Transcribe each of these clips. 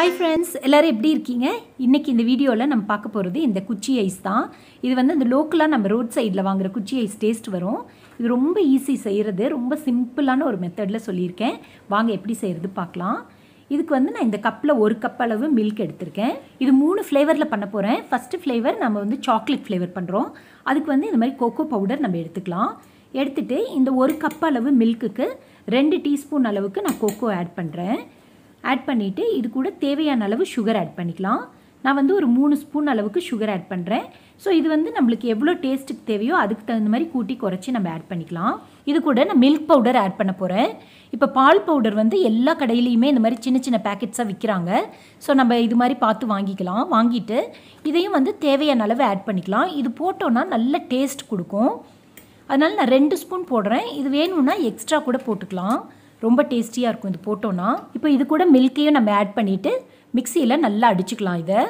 Hi friends எல்லோரும் எப்படி இருக்கீங்க? இன்றைக்கி இந்த வீடியோவில் நம்ம பார்க்க போகிறது இந்த குச்சி ஐஸ் தான். இது வந்து இந்த லோக்கலாக நம்ம ரோட் சைடில் வாங்குகிற குச்சி ஐஸ் டேஸ்ட் வரும். இது ரொம்ப ஈஸி செய்கிறது ரொம்ப சிம்பிளான ஒரு மெத்தடில் சொல்லியிருக்கேன். வாங்க எப்படி செய்கிறது பார்க்கலாம். இதுக்கு வந்து நான் இந்த கப்பில் ஒரு கப் அளவு மில்க் எடுத்திருக்கேன். இது மூணு ஃப்ளேவரில் பண்ண போகிறேன் ஃபஸ்ட்டு ஃப்ளேவர் நம்ம வந்து சாக்லேட் ஃப்ளேவர் பண்ணுறோம் அதுக்கு வந்து இந்த மாதிரி கோகோ பவுடர் நம்ம எடுத்துக்கலாம். எடுத்துகிட்டு இந்த ஒரு கப் அளவு மில்க்குக்கு ரெண்டு டீஸ்பூன் அளவுக்கு நான் கோகோ ஆட் பண்ணுறேன் ஆட் பண்ணிவிட்டு இது கூட தேவையான அளவு சுகர் ஆட் பண்ணிக்கலாம். நான் வந்து ஒரு மூணு ஸ்பூன் அளவுக்கு சுகர் ஆட் பண்ணுறேன் ஸோ இது வந்து நம்மளுக்கு எவ்வளோ டேஸ்ட்டுக்கு தேவையோ அதுக்கு தகுந்த மாதிரி கூட்டி குறைச்சி நம்ம ஆட் பண்ணிக்கலாம். இது கூட நான் மில்க் பவுடர் ஆட் பண்ண போகிறேன் இப்போ பால் பவுடர் வந்து எல்லா கடையிலையுமே இந்த மாதிரி சின்ன சின்ன பேக்கெட்ஸாக விற்கிறாங்க ஸோ நம்ம இது மாதிரி பார்த்து வாங்கிக்கலாம். வாங்கிட்டு இதையும் வந்து தேவையான அளவு ஆட் பண்ணிக்கலாம். இது போட்டோன்னா நல்ல டேஸ்ட் கொடுக்கும். அதனால் நான் ரெண்டு ஸ்பூன் போடுறேன். இது வேணும்னா எக்ஸ்ட்ரா கூட போட்டுக்கலாம். ரொம்ப டேஸ்டியாக இருக்கும் இது போட்டோன்னா இப்போ இது கூட மில்க்கையும் நம்ம ஆட் பண்ணிவிட்டு மிக்சியில் நல்லா அடிச்சுக்கலாம் இதை.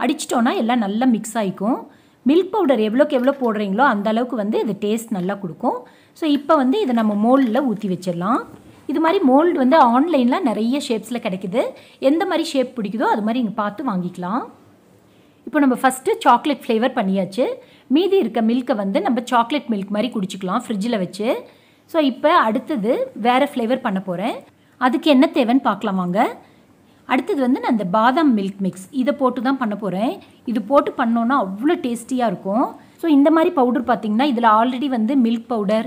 அடிச்சிட்டோன்னா எல்லாம் நல்லா மிக்ஸ் ஆகிக்கும் மில்க் பவுடர் எவ்வளோக்கு எவ்வளோ போடுறீங்களோ அந்த அளவுக்கு வந்து இது டேஸ்ட் நல்லா கொடுக்கும். ஸோ இப்போ வந்து இதை நம்ம மோல்டில் ஊற்றி வச்சிடலாம். இது மாதிரி மோல்டு வந்து ஆன்லைனில் நிறைய ஷேப்ஸில் கிடைக்குது. எந்த மாதிரி ஷேப் பிடிக்குதோ அது மாதிரி நீங்கள் பார்த்து வாங்கிக்கலாம். இப்போ நம்ம ஃபஸ்ட்டு சாக்லேட் ஃப்ளேவர் பண்ணியாச்சு. மீதி இருக்க மில்கை வந்து நம்ம சாக்லேட் மில்க் மாதிரி குடிச்சிக்கலாம் ஃப்ரிட்ஜில் வச்சு. ஸோ இப்போ அடுத்தது வேறு ஃப்ளேவர் பண்ண போகிறேன் அதுக்கு என்ன தேவைன்னு பார்க்கலாம் வாங்க. அடுத்தது வந்து நான் இந்த பாதாம் மில்க் மிக்ஸ் இதை போட்டு தான் பண்ண போகிறேன் இது போட்டு பண்ணோன்னா அவ்வளோ டேஸ்டியாக இருக்கும். ஸோ இந்த மாதிரி பவுடர் பார்த்திங்கன்னா இதில் ஆல்ரெடி வந்து மில்க் பவுடர்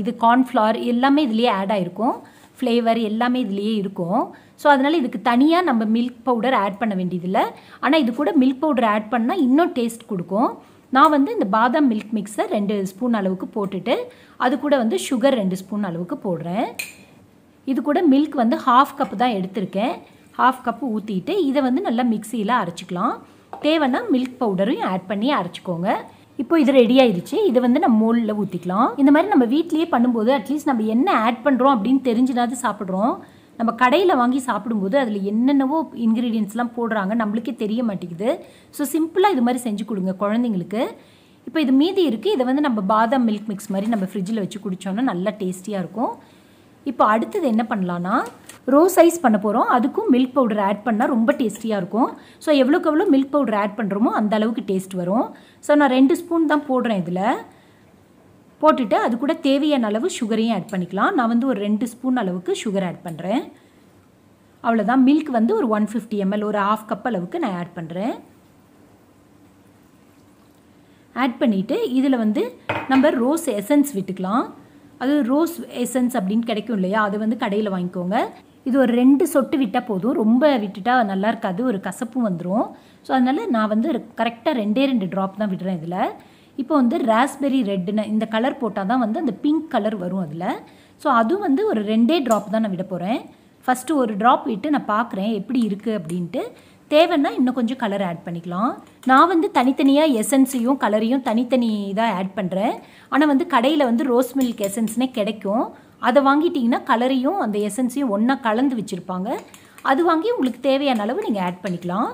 இது கார்ன்ஃப்ளவர் எல்லாமே இதுலேயே ஆட் ஆகிருக்கும் ஃப்ளேவர் எல்லாமே இதுலேயே இருக்கும். ஸோ அதனால் இதுக்கு தனியாக நம்ம மில்க் பவுடர் ஆட் பண்ண வேண்டியதில்லை. ஆனால் இது கூட மில்க் பவுடர் ஆட் பண்ணால் இன்னும் டேஸ்ட் கொடுக்கும். நான் வந்து இந்த பாதாம் மில்க் மிக்ஸை ரெண்டு ஸ்பூன் அளவுக்கு போட்டுட்டு அது கூட வந்து சுகர் ரெண்டு ஸ்பூன் அளவுக்கு போடுறேன். இது கூட மில்க் வந்து ஹாஃப் கப்பு தான் எடுத்திருக்கேன். ஹாஃப் கப்பு ஊற்றிட்டு இதை வந்து நல்லா மிக்சியில் அரைச்சிக்கலாம். தேவைன்னா மில்க் பவுடரையும் ஆட் பண்ணி அரைச்சிக்கோங்க. இப்போ இது ரெடி ஆயிடுச்சு. இதை வந்து நம்ம மோலில் ஊற்றிக்கலாம் இந்த மாதிரி நம்ம வீட்லேயே பண்ணும்போது அட்லீஸ்ட் நம்ம என்ன ஆட் பண்ணுறோம் அப்படின்னு தெரிஞ்சுனாது சாப்பிட்றோம். நம்ம கடையில் வாங்கி சாப்பிடும்போது அதில் என்னென்னவோ இன்க்ரீடியன்ஸ்லாம் போடுறாங்க நம்மளுக்கே தெரிய மாட்டேங்குது. ஸோ சிம்பிளாக இது மாதிரி செஞ்சு கொடுங்க குழந்தைங்களுக்கு. இப்போ இது மீதி இருக்குது இதை வந்து நம்ம பாதாம் மில்க் மிக்ஸ் மாதிரி நம்ம ஃப்ரிட்ஜில் வச்சு குடித்தோன்னா நல்லா டேஸ்டியாக இருக்கும். இப்போ அடுத்தது என்ன பண்ணலான்னா ரோஸ் ஐஸ் பண்ண போகிறோம் அதுக்கும் மில்க் பவுடர் ஆட் பண்ணால் ரொம்ப டேஸ்டியாக இருக்கும். ஸோ எவ்வளோக்கு எவ்வளோ மில்க் பவுடர் ஆட் பண்ணுறோமோ அந்த அளவுக்கு டேஸ்ட் வரும். ஸோ நான் ரெண்டு ஸ்பூன் தான் போடுறேன் இதில். போட்டுட்டு அது கூட தேவையான அளவு சுகரையும் ஆட் பண்ணிக்கலாம். நான் வந்து ஒரு ரெண்டு ஸ்பூன் அளவுக்கு சுகர் ஆட் பண்ணுறேன் அவ்வளோதான் மில்க் வந்து ஒரு ஒன் ஃபிஃப்டி எம்எல் ஒரு ஆஃப் கப் அளவுக்கு நான் ஆட் பண்ணுறேன் ஆட் பண்ணிவிட்டு இதில் வந்து நம்ம ரோஸ் எசன்ஸ் விட்டுக்கலாம். அது ரோஸ் எசன்ஸ் அப்படின்னு கிடைக்கும் இல்லையா? அது வந்து கடையில் வாங்கிக்கோங்க. இது ஒரு ரெண்டு சொட்டு விட்டால் போதும். ரொம்ப விட்டுட்டா நல்லா இருக்காது. ஒரு கசப்பும் வந்துடும் ஸோ அதனால் நான் வந்து கரெக்டாக ரெண்டே ரெண்டு ட்ராப் தான் விடுறேன் இதில். இப்போ வந்து ராஸ்பெரி ரெட்டுன்னு இந்த கலர் போட்டால் தான் வந்து அந்த பிங்க் கலர் வரும் அதில். ஸோ அதுவும் வந்து ஒரு ரெண்டே ட்ராப் தான் நான் விட போகிறேன் ஃபஸ்ட்டு ஒரு ட்ராப் விட்டு நான் பார்க்குறேன் எப்படி இருக்குது அப்படின்ட்டு. தேவைன்னா இன்னும் கொஞ்சம் கலர் ஆட் பண்ணிக்கலாம். நான் வந்து தனித்தனியாக எசன்ஸையும் கலரையும் தனித்தனி தான் ஆட் பண்ணுறேன் ஆனால் வந்து கடையில் வந்து ரோஸ் மில்க் எசன்ஸ்னே கிடைக்கும். அதை வாங்கிட்டிங்கன்னா கலரையும் அந்த எசன்ஸையும் ஒன்றா கலந்து வச்சுருப்பாங்க. அது வாங்கி உங்களுக்கு தேவையான அளவு நீங்கள் ஆட் பண்ணிக்கலாம்.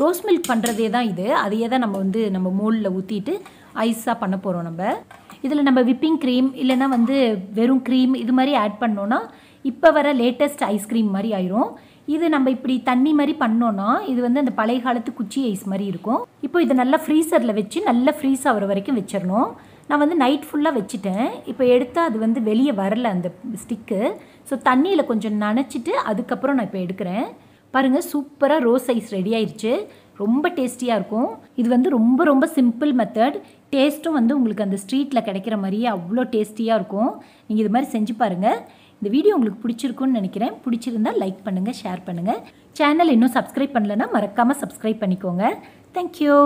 ரோஸ் மில்க் பண்ணுறதே தான் இது. அதையே தான் நம்ம வந்து நம்ம மோலில் ஊற்றிட்டு ஐஸாக பண்ண போகிறோம் நம்ம. இதில் நம்ம விப்பிங் க்ரீம் இல்லைன்னா வந்து வெறும் க்ரீம் இது மாதிரி ஆட் பண்ணோன்னா இப்போ வர லேட்டஸ்ட் ஐஸ்கிரீம் மாதிரி ஆயிரும். இது நம்ம இப்படி தண்ணி மாதிரி பண்ணோன்னா இது வந்து அந்த பழைய காலத்து குச்சி ஐஸ் மாதிரி இருக்கும். இப்போ இதை நல்லா ஃப்ரீசரில் வச்சு நல்லா ஃப்ரீஸ் ஆகிற வரைக்கும் வச்சிடணும் நான் வந்து நைட் ஃபுல்லாக வச்சுட்டேன். இப்போ எடுத்தால் அது வந்து வெளியே வரல அந்த ஸ்டிக்கு ஸோ தண்ணியில் கொஞ்சம் நனைச்சிட்டு அதுக்கப்புறம் நான் இப்போ எடுக்கிறேன். பாருங்கள் சூப்பராக ரோஸ் ஐஸ் ரெடி ஆயிடுச்சு ரொம்ப டேஸ்டியாக இருக்கும். இது வந்து ரொம்ப ரொம்ப சிம்பிள் மெத்தட் டேஸ்ட்டும் வந்து உங்களுக்கு அந்த ஸ்ட்ரீட்டில் கிடைக்கிற மாதிரியே அவ்வளோ டேஸ்டியாக இருக்கும். நீங்கள் இது மாதிரி செஞ்சு பாருங்கள் இந்த வீடியோ உங்களுக்கு பிடிச்சிருக்குன்னு நினைக்கிறேன். பிடிச்சிருந்தா லைக் பண்ணுங்கள் ஷேர் பண்ணுங்கள் சேனல் இன்னும் சப்ஸ்கிரைப் பண்ணலன்னா மறக்காமல் சப்ஸ்கிரைப் பண்ணிக்கோங்க. தேங்க்யூ